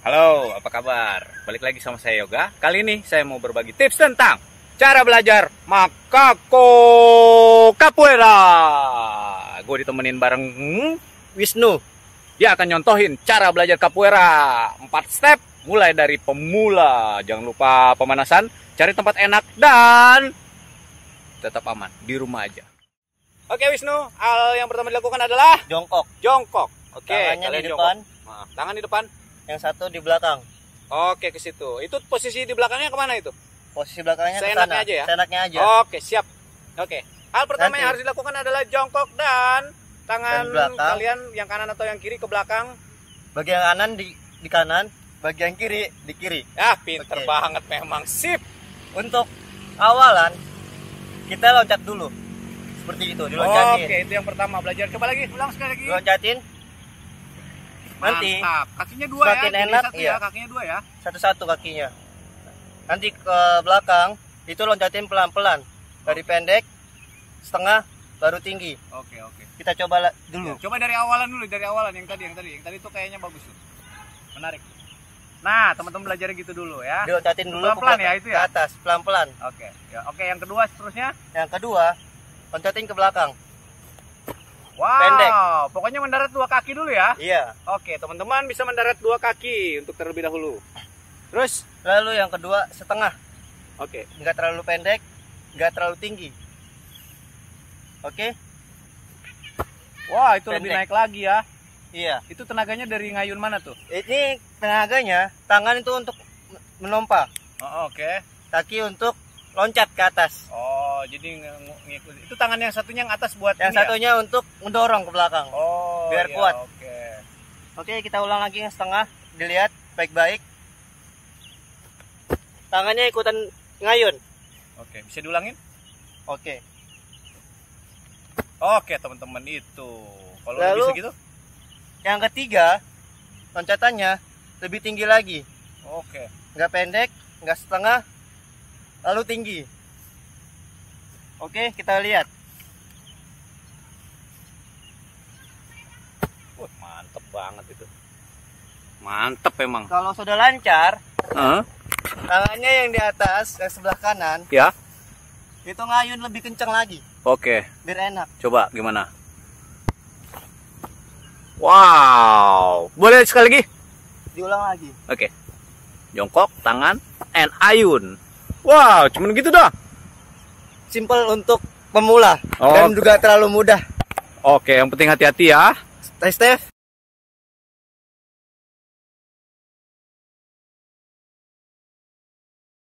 Halo, apa kabar? Balik lagi sama saya Yoga. Kali ini saya mau berbagi tips tentang cara belajar makako capoeira. Gue ditemenin bareng Wisnu. Dia akan nyontohin cara belajar capoeira. Empat step, mulai dari pemula. Jangan lupa pemanasan, cari tempat enak, dan tetap aman di rumah aja. Oke Wisnu, hal yang pertama dilakukan adalah jongkok jongkok. Oke, tangannya di jongkok. depan Nah, tangan di depan. Yang satu di belakang Oke, ke situ. Itu posisi di belakangnya ke mana itu? posisi belakangnya Seenaknya aja ya? seenaknya aja Oke, siap. Oke. Hal pertama Nanti. yang harus dilakukan adalah jongkok dan tangan Dan kalian yang kanan atau yang kiri ke belakang. bagian kanan di di kanan bagian kiri di kiri Ya, pinter Oke. banget memang. Sip. untuk awalan kita loncat dulu seperti itu diloncatin Oke, itu yang pertama belajar. Coba lagi, ulang sekali lagi. diloncatin nanti Mantap. Kakinya dua Semakin ya. Enak, satu iya. ya, kakinya dua ya. satu-satu kakinya nanti ke belakang itu loncatin pelan-pelan dari pendek setengah baru tinggi Oke, oke. kita coba dulu Ya, coba dari awalan dulu, dari awalan yang tadi, yang tadi, yang tadi itu kayaknya bagus tuh. Menarik. Nah, teman-teman belajar gitu dulu ya. diloncatin dulu Pelan-pelan ya, itu ya? ke atas pelan-pelan Oke. Ya, oke, yang kedua seterusnya. yang kedua loncatin ke belakang Wow, Pendek. pokoknya mendarat dua kaki dulu ya. iya Oke, teman-teman bisa mendarat dua kaki untuk terlebih dahulu. Terus, lalu yang kedua setengah oke. nggak terlalu pendek nggak terlalu tinggi oke Wah, itu lebih Pendek. naik lagi ya. iya Itu tenaganya dari ngayun mana tuh? ini tenaganya tangan itu untuk menompa Oh, oke. kaki untuk loncat ke atas Oh, jadi nge- nge- ngikut. Itu tangan yang satunya yang atas buat yang ya? satunya untuk mendorong ke belakang Oh, biar iya, kuat. Oke. oke kita ulang lagi yang setengah dilihat baik-baik tangannya ikutan ngayun Oke, bisa diulangin? oke Oke, teman-teman itu. Kalau Lalu- bisa gitu? yang ketiga loncatannya lebih tinggi lagi Oke. nggak pendek nggak setengah lalu tinggi oke kita lihat Wah, mantep banget itu. Mantep emang. kalau sudah lancar Hah? tangannya yang di atas yang sebelah kanan Ya. itu ngayun lebih kenceng lagi Oke. biar enak Coba gimana? Wow. Boleh sekali lagi? diulang lagi Oke. Jongkok, tangan, and ayun. Wow, cuman gitu dah. Simple untuk pemula Oh. dan juga terlalu mudah Oke, yang penting hati-hati ya. stay safe